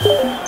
Música